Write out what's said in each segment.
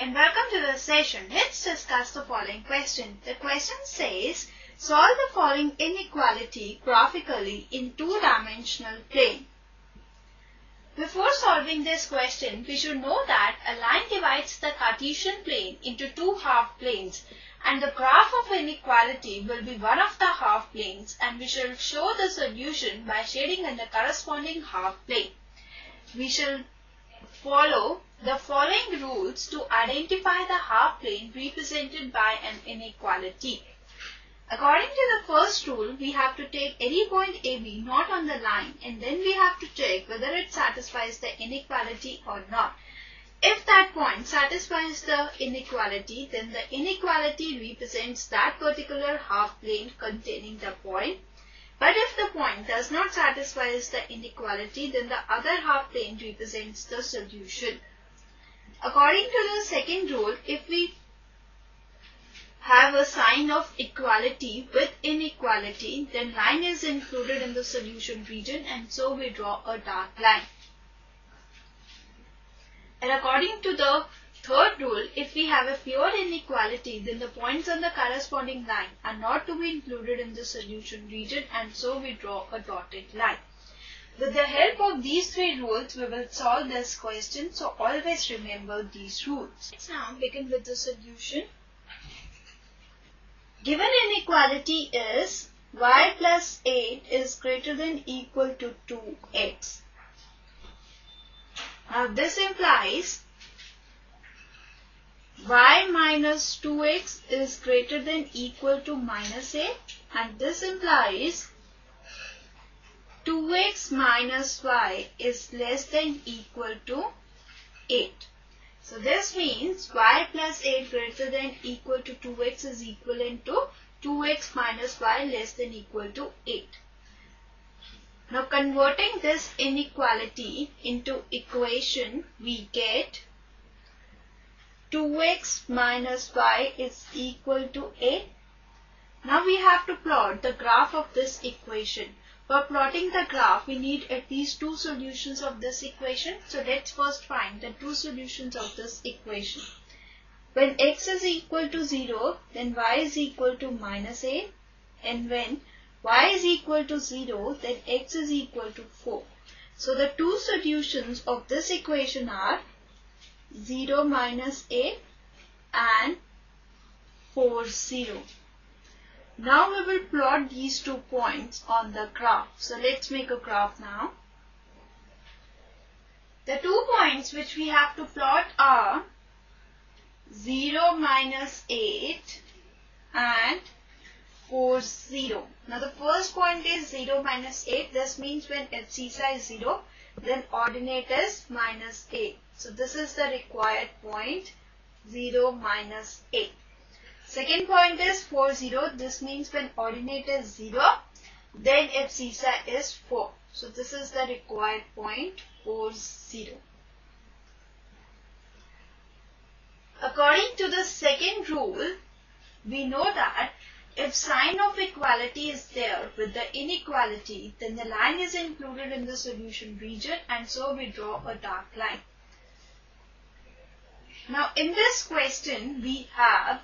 and welcome to the session. Let's discuss the following question. The question says, solve the following inequality graphically in two-dimensional plane. Before solving this question, we should know that a line divides the Cartesian plane into two half planes and the graph of inequality will be one of the half planes and we shall show the solution by shading in the corresponding half plane. We shall follow the following rules to identify the half plane represented by an inequality. According to the first rule, we have to take any point AB not on the line and then we have to check whether it satisfies the inequality or not. If that point satisfies the inequality, then the inequality represents that particular half plane containing the point. But if the point does not satisfy the inequality, then the other half plane represents the solution. According to the second rule, if we have a sign of equality with inequality, then line is included in the solution region and so we draw a dark line. And according to the third rule, if we have a pure inequality, then the points on the corresponding line are not to be included in the solution region and so we draw a dotted line. With the help of these three rules, we will solve this question. So always remember these rules. Let's now begin with the solution. Given inequality is y plus 8 is greater than equal to 2x. Now this implies y minus 2x is greater than equal to minus 8 and this implies 2x minus y is less than equal to 8. So this means y plus 8 greater than equal to 2x is equivalent to 2x minus y less than equal to 8. Now converting this inequality into equation we get 2x minus y is equal to 8. Now we have to plot the graph of this equation. For plotting the graph, we need at least two solutions of this equation. So let's first find the two solutions of this equation. When x is equal to 0, then y is equal to minus a. And when y is equal to 0, then x is equal to 4. So the two solutions of this equation are 0 minus minus a and 4 0. Now we will plot these two points on the graph. So let's make a graph now. The two points which we have to plot are 0 minus 8 and 4 0. Now the first point is 0 minus 8. This means when abscissa is 0 then ordinate is minus 8. So this is the required point 0 minus 8. Second point is 4, 0. This means when ordinate is 0, then abscissa is 4. So this is the required point 4, 0. According to the second rule, we know that if sign of equality is there with the inequality, then the line is included in the solution region and so we draw a dark line. Now in this question, we have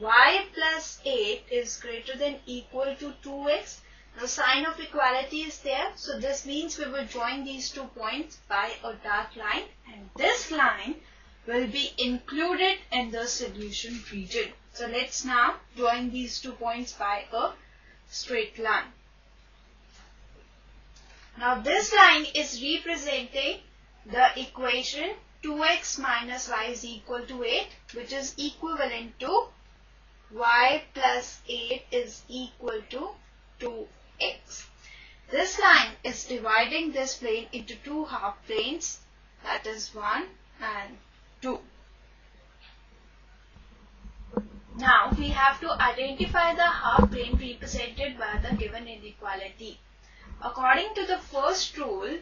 y plus 8 is greater than equal to 2x. Now sign of equality is there. So this means we will join these two points by a dark line and this line will be included in the solution region. So let's now join these two points by a straight line. Now this line is representing the equation 2x minus y is equal to 8 which is equivalent to y plus 8 is equal to 2x. This line is dividing this plane into two half planes that is 1 and 2. Now we have to identify the half plane represented by the given inequality. According to the first rule,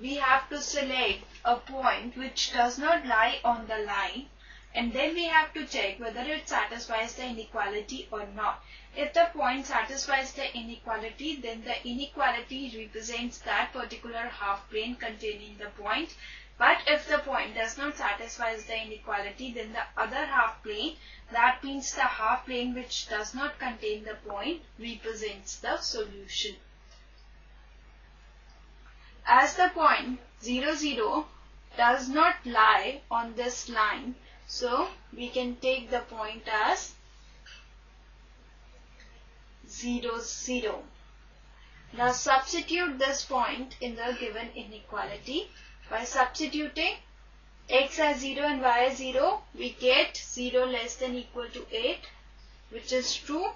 we have to select a point which does not lie on the line and then we have to check whether it satisfies the inequality or not. If the point satisfies the inequality, then the inequality represents that particular half plane containing the point. But if the point does not satisfies the inequality, then the other half plane, that means the half plane which does not contain the point, represents the solution. As the point 0, 0 does not lie on this line, so we can take the point as 0, 0. Now substitute this point in the given inequality. By substituting x as 0 and y as 0, we get 0 less than equal to 8, which is true.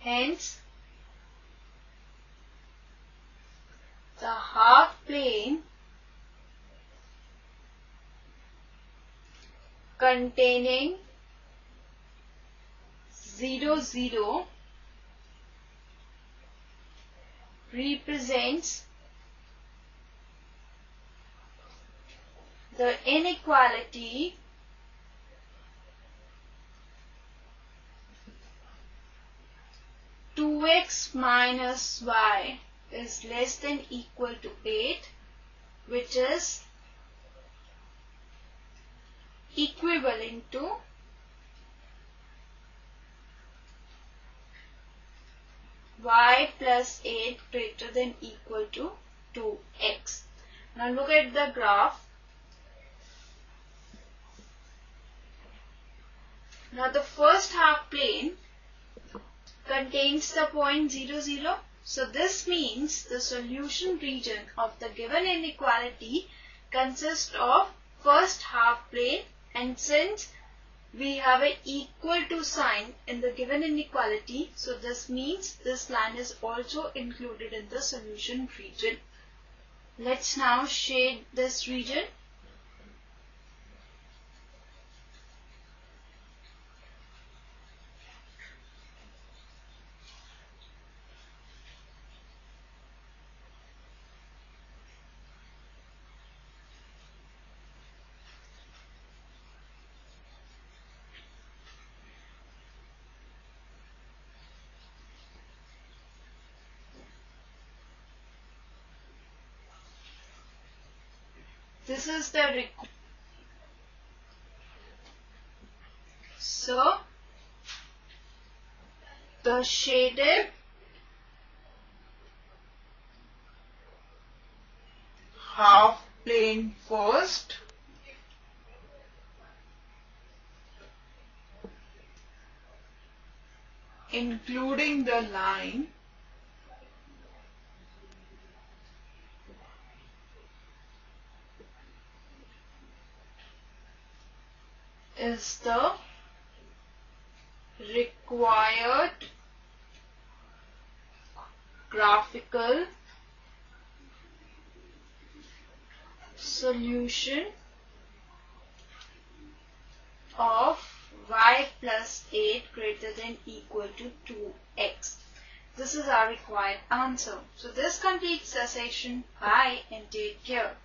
Hence, the half plane containing 0 0 represents the inequality two x minus y is less than equal to 8 which is equivalent to y plus 8 greater than equal to 2x. Now look at the graph. Now the first half plane contains the point 0, 0. So this means the solution region of the given inequality consists of first half plane and since we have an equal to sign in the given inequality. So this means this line is also included in the solution region. Let's now shade this region. This is the so the shaded half plane first. Including the line is the required graphical solution of y plus 8 greater than equal to 2x. This is our required answer. So this completes the session. Bye and take care.